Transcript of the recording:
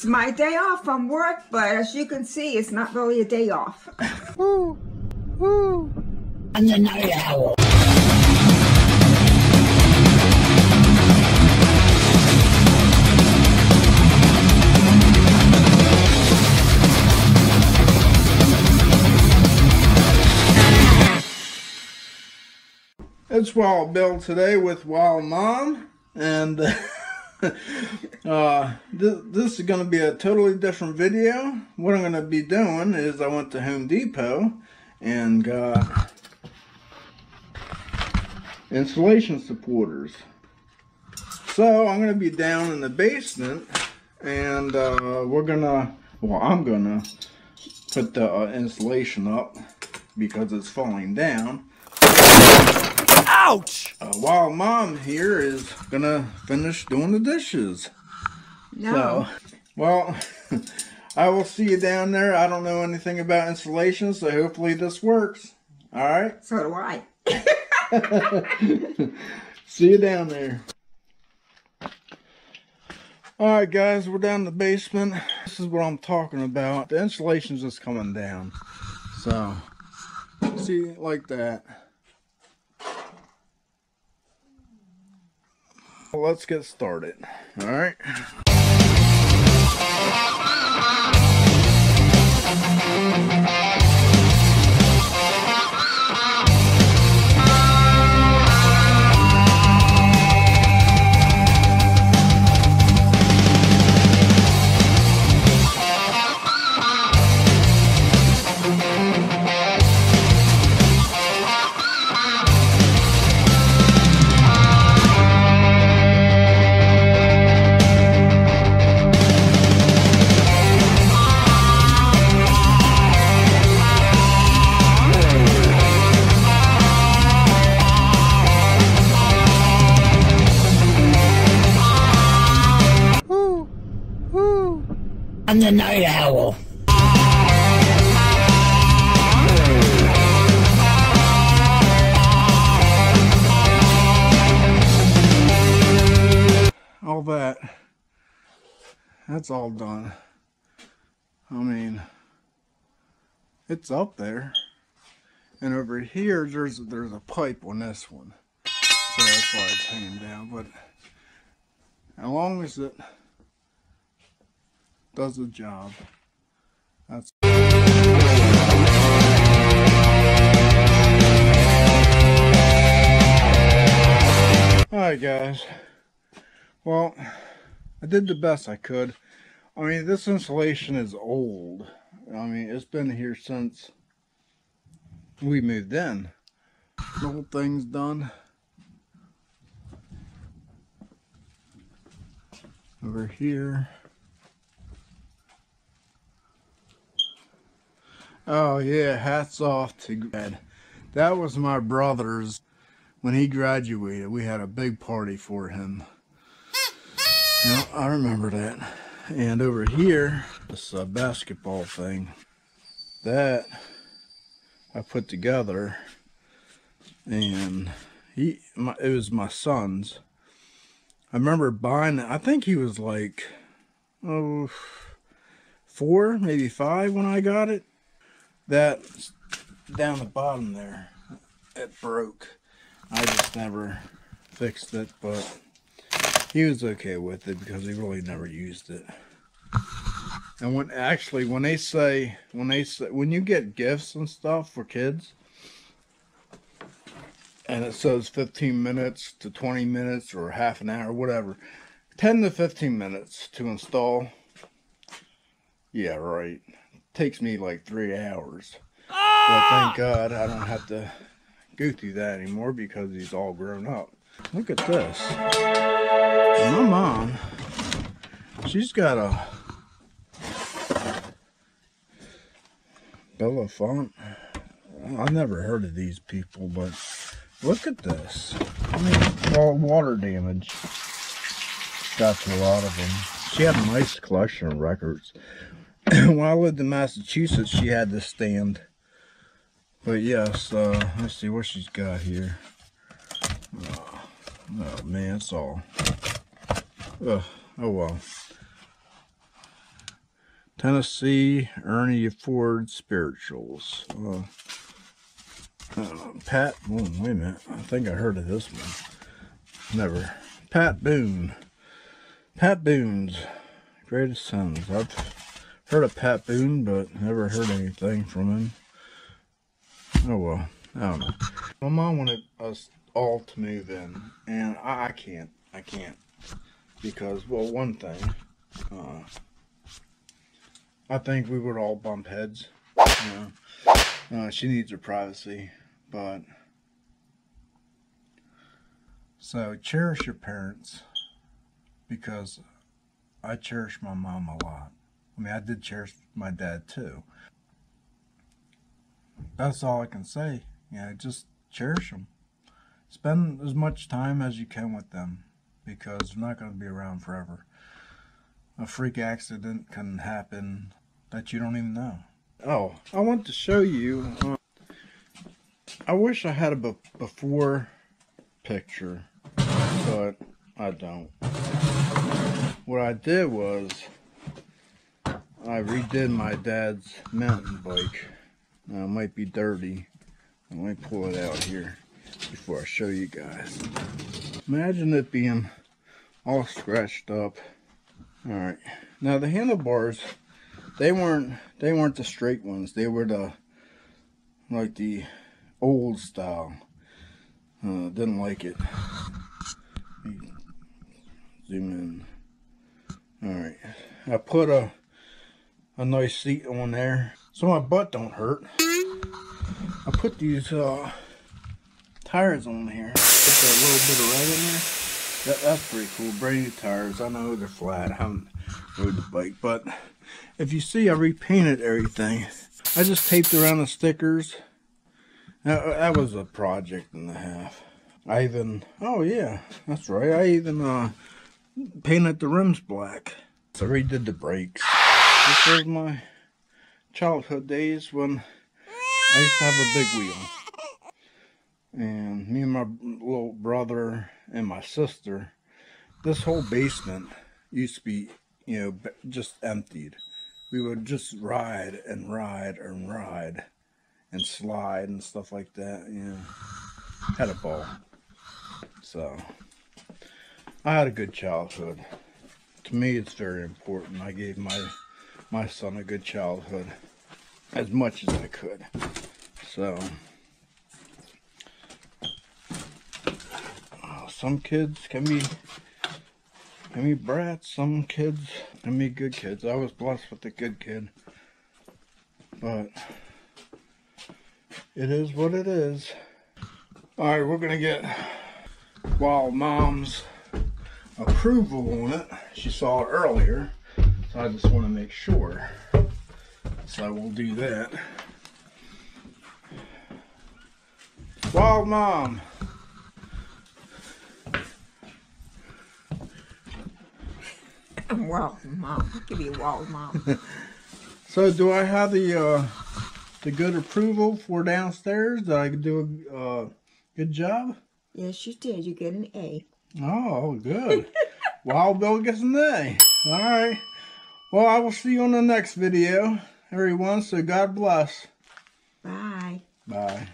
It's my day off from work, but as you can see, it's not really a day off. Woo! Woo! The night owl. It's Wild Bill today with Wild Mom, and uh, th this is going to be a totally different video. What I'm going to be doing is I went to Home Depot and got insulation supporters. So I'm going to be down in the basement, and uh, we're going to, well, I'm going to put the uh, insulation up because it's falling down. Ouch! Uh, while mom here is gonna finish doing the dishes. No. So, well, I will see you down there. I don't know anything about installation, so hopefully this works. All right. So do I. see you down there. All right, guys, we're down in the basement. This is what I'm talking about. The insulation's just coming down. So, see, like that. Let's get started. All right. I'm the night owl. All that. That's all done. I mean, it's up there. And over here, there's there's a pipe on this one. So that's why it's hanging down. But as long as it does the job. That's Alright guys. Well, I did the best I could. I mean, this insulation is old. I mean, it's been here since we moved in. The whole thing's done. Over here. Oh yeah, hats off to Brad. That was my brother's. When he graduated, we had a big party for him. I remember that. And over here, this uh, basketball thing. That I put together. And he, my, it was my son's. I remember buying it. I think he was like, oh, four, maybe five when I got it that down the bottom there it broke. I just never fixed it but he was okay with it because he really never used it. And when actually when they say when they say when you get gifts and stuff for kids and it says 15 minutes to 20 minutes or half an hour whatever 10 to 15 minutes to install. Yeah right takes me like three hours. But thank ah! God I don't have to go through that anymore because he's all grown up. Look at this. My mom, she's got a Belafonte. I've never heard of these people, but look at this. I mean, all water damage. Got to a lot of them. She had a nice collection of records. when I lived in Massachusetts, she had this stand. But yes, uh, let's see what she's got here. Oh, oh man, it's all. oh well. Tennessee Ernie Ford Spirituals. Uh, uh, Pat, oh, wait a minute. I think I heard of this one. Never. Pat Boone. Pat Boone's Greatest Sons. I've heard of Pat Boone, but never heard anything from him. Oh well, I don't know. My mom wanted us all to move in, and I, I can't. I can't because, well, one thing, uh, I think we would all bump heads. You know, uh, she needs her privacy, but so cherish your parents because I cherish my mom a lot. I mean, I did cherish my dad too. That's all I can say. Yeah, just cherish them. Spend as much time as you can with them because they're not going to be around forever. A freak accident can happen that you don't even know. Oh, I want to show you. Uh, I wish I had a be before picture, but I don't. What I did was I redid my dad's mountain bike. Now, it might be dirty. Let me pull it out here before I show you guys. Imagine it being all scratched up. All right. Now the handlebars, they weren't they weren't the straight ones. They were the like the old style. Uh, didn't like it. Zoom in. All right. I put a a nice seat on there so my butt don't hurt. I put these uh, tires on here. Put a little bit of red in there. That, that's pretty cool. Brand new tires. I know they're flat. I haven't rode the bike. But if you see, I repainted everything. I just taped around the stickers. That, that was a project and a half. I even, oh yeah, that's right. I even uh, painted the rims black. So I redid the brakes. This was my childhood days when I used to have a big wheel. And me and my little brother and my sister, this whole basement used to be, you know, just emptied. We would just ride and ride and ride and slide and stuff like that, you know. Had a ball. So, I had a good childhood. To me, it's very important. I gave my my son a good childhood as much as I could. So, uh, some kids can be can be brats. Some kids can be good kids. I was blessed with a good kid, but it is what it is. All right, we're gonna get Wild Mom's approval on it. She saw it earlier, so I just want to make sure. So I will do that. Wild Mom. Wild mom. Give me a wild mom. so do I have the uh, the good approval for downstairs? Did I do a uh, good job? yes, you did. You get an A. Oh, good. Wild Bill gets an A. All right. Well, I will see you on the next video, everyone. So God bless. Bye. Bye.